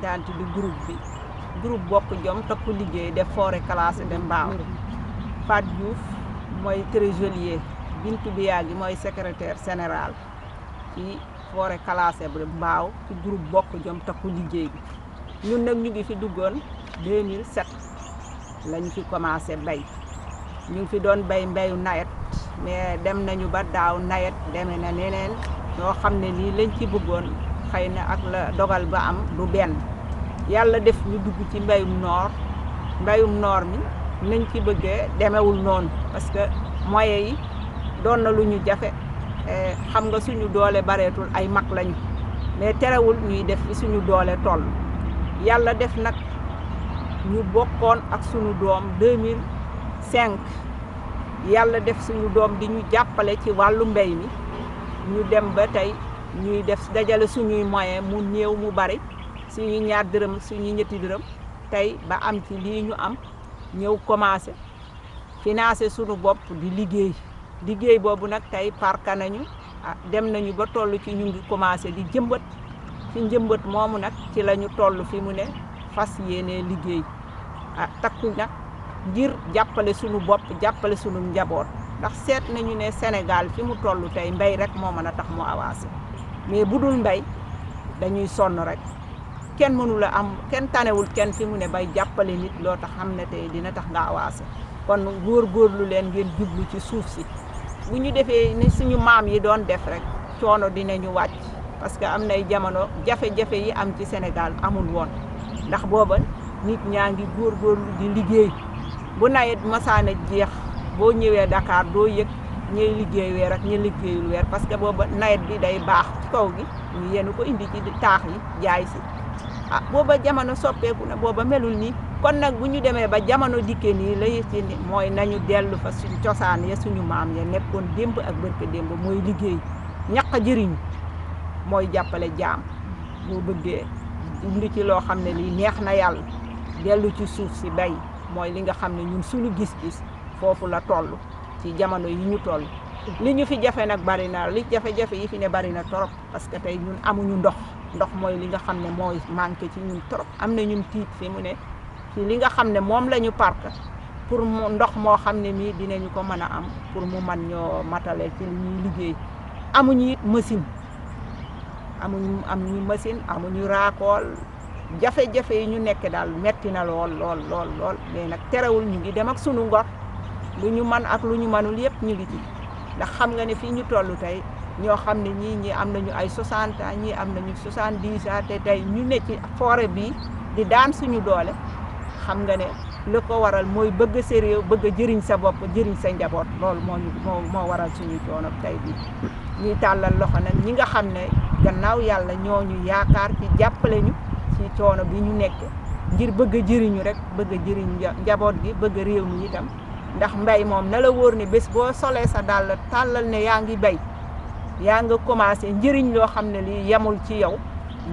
daan di groupe bi groupe bokk jom takku liggéey def foore classe dem mbaaw Fat Diouf mooy trésorier Bintu Biyaagi mooy secrétaire général ci foore classe bi mbaaw ci groupe bokk jom takku liggéey bi ñun nag ñu ngi fi duggoon 2007 lañ fi commencé bay ñu ngi fi doon bay mbayu nawet mais dem nañu ba daaw nawet deme na neneen ñoo xam ne lii lañ ci bëggoon xëy na ak la dogal ba am du benn yàlla def ñu dugg ci mbayum noor mbayum noor mi nañ ci bëggee demewul noonu parce que moyens yi doon na lu ñu jafe eh, xam nga suñu doole bareetul ay mag lañu mais terewul ñuy def fi suñu doole toll yàlla def nag ñu bokkoon ak sunu doom 2005 yàlla def suñu doom di ñu jàppale ci wàllu mbey mi ñu dem ba tey ñuy def dajale suñuy moyen mu néew mu bari suñuy ñaar dërëm suñuy ñetti dërëm tey ba am ci lii ñu am ñëw commencé financé suñu bopp di liggéey liggéey boobu nag tey parka nañu ah dem nañu ba toll ci ñu ngi commencé di jëmbat ci njëmbat moomu nag ci la ñu toll fi mu ne fas yéene liggéey ah takku nag ngir jàppale sunu bopp jàppale sunu njaboot ndax seet nañu ne Sénégal fi mu toll tey mbay rek moo mën a tax mu avancé mais bu dul mbay dañuy sonn rek kenn mënul a am kenn tanewul kenn fi mu ne bay jàppale nit loo tax xam ne tey dina tax nga avancé kon góor góorlu leen ngeen jublu ci suuf si bu ñu defee ni suñu maam yi doon def rek coono dinañu wàcc parce que am nay jamono jafe-jafe yi am ci Sénégal amul woon ndax booba nit ñaa ngi góorgóorlu di liggéey bu nawet masaana jeex boo ñëwee Dakar doo yëg ñuy liggéey weer ak ñu liggéeyul weer parce que booba nawet bi day baax ci kaw gi ñu yenu ko indi ci taax yi jaay si ah booba jamono soppeeku na booba melul nii kon nag bu ñu demee ba jamono dikkee nii la yëf ci ni mooy nañu dellu fa suñ cosaan ya suñu maam ya nekkoon démb ak barke démb mooy liggéey ñaq jëriñ mooy jàppale jaam boo bëggee dund ci loo xam ne lii neex na yàlla dellu ci suuf si bay mooy li nga xam ne ñun suñu gis-gis foofu la toll ci jamono yi ñu toll li ñu fi jafe nag bari na li jafe-jafe yi fi ne bari na torop parce que tey ñun amuñu ndox ndox mooy li nga xam ne mooy manqué ci ñun trop am na ñun tiit fi mu ne ci li nga xam ne moom la ñu park pour mu ndox moo xam ne mii dinañu ko mën a am pour mu man ñoo matale ci li ñuy liggéey amuñu it machine amuñu amuñu machine amuñu raakool jafe-jafe yi ñu nekk daal metti na lool lool lool lool mais nag terewul ñu ngi dem ak sunu ngor lu ñu man ak lu ñu manul yëpp ñu ngi ci ndax xam nga ne fii ñu toll tey ñoo xam ne ñii ñii am nañu ay 60 ans ñii am nañu 70 ans te tey ñu ne ci foore bi di daan suñu doole xam nga ne li ko waral mooy bëgg sa réew bëgg a jëriñ sa bopp jëriñ sa njaboot loolu moo ñu moo moo waral suñu coono tey bi ñuy tàllal loxo nag ñi nga xam ne gannaaw yàlla ñoo ñu yaakaar ci jàppale ñu ci coono bi ñu nekk ngir bëgg a jëriñu rek bëgg a jëriñ njaboot gi bëgg réew mi itam ndax mbay moom na la wóor ni bés boo solee sa dàll tàllal ne yaa ngi bay yaa nga commencé njëriñ loo xam ne lii yemul ci yow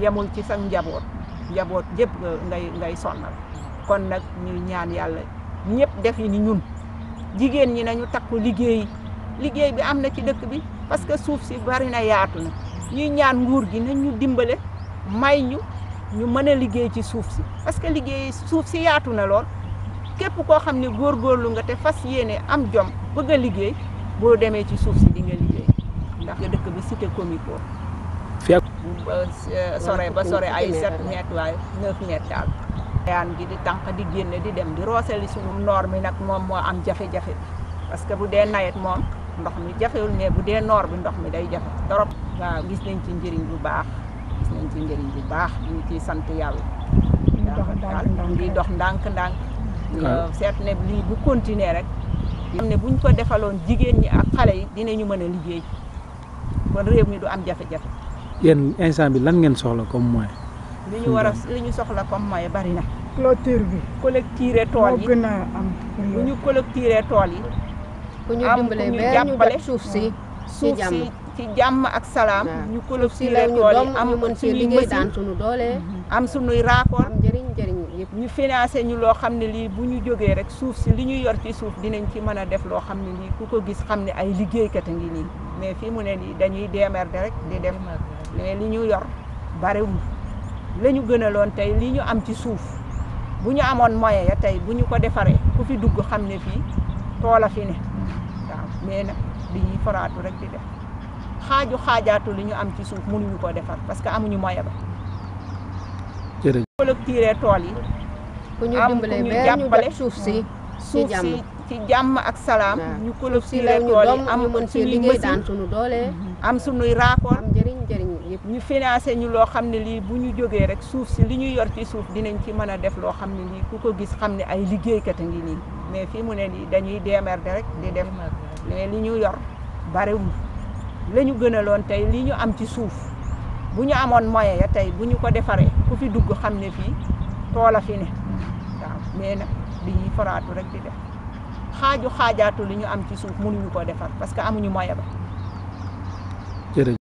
yemul ci sa njaboot njaboot yëpp ngay ngay sonnal kon nag ñuy ñaan yàlla ñëpp def yi ni ñun jigéen ñi nañu takku liggéey liggéey bi am na ci dëkk bi parce que suuf si bari na yaatu na ñuy ñaan nguur gi nañ ñu dimbale may ñu ñu mën a liggéey ci suuf si parce que liggéey suuf si yaatu na lool képp koo xam ne góorgóorlu nga te fas yéene am jom bëgg a liggéey boo demee ci suuf si di nga liggéey ndax nga dëkk ba cité comico fi ak euh, sore ba sore ay sept mètres waaye neuf mètres daal yaan gi di tànq di génn di dem di roosali sunu noor mi nag moom moo am jafe-jafe parce que bu dee nawet moom ndox mi jafewul ne bu dee noor bi ndox mi day jafe trop waaw gis nañ ci njëriñ bu baax gis nañ ci njëriñ bu baax ñu ngi ciy sant yàlla mu ngi dox ndànk-ndànk euh, seet ne lii bu continuer rek xam ne buñ ko defaloon jigéen ñi ak xale yi dinañu mën a liggéey kon réew mi du am jafe-jafe yéen instant bi lan ngeen soxla comme moyen li ñu war a li ñu soxla comme moyen bari na clôture bi collecturé tool yi gën a am bu ñu collecturé tool yi ku ñu dimbale ba ñu jot suuf si suuf si ci jàmm ak salaam ñu clôturer tool yi am mën ci liggéey daan suñu doole am suñuy raakool njëriñ njëriñ yëpp ñu financé ñu loo xam ne lii bu ñu jógee rek suuf si li ñu yor ci suuf dinañ ci mën a def loo xam ne lii ku ko gis xam ne ay liggéeykat a ngi nii mais fii mu ne nii dañuy démerder rek di def mais li ñu yor barewul la ñu gënaloon tey li ñu am ci suuf bu ñu amoon moyen ya tey bu ñu ko defaree ku fi dugg xam ne fii toola fi ne waaw mais nag bi ñuy foraatu rek di def xaaju xaajaatu li ñu am ci suuf mënuñu ko defar parce que amuñu moyen ba jërëjëf collecté tool yi ku ñu dimbale ñu jàppale suuf si suuf si ci jàmm ak salaam ñu collecté tool yi am mën see liggéey daan suñu doole mm-hmm. am suñuy raakool am njëriñ njëriñ yëpp ñu financé ñu loo xam ne lii bu ñu jógee rek suuf si li ñu yor ci suuf dinañ ci mën a def loo xam ne lii ku ko gis xam ne ay liggéeykat a ngi nii mais fii mu ne nii dañuy démerder rek di def mais li ñu yor bariwul la ñu gënaloon tey li ñu am ci suuf bu ñu amoon moyen ya tey bu ñu ko defaree ku fi dugg xam ne fii tool a fi ne waaw mais nag dañuy foraatu rek di def xaaju xaajaatu li ñu am ci suuf mënuñu ko defar parce que amuñu moyen ba. jërëjëf.